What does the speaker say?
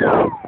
Yeah.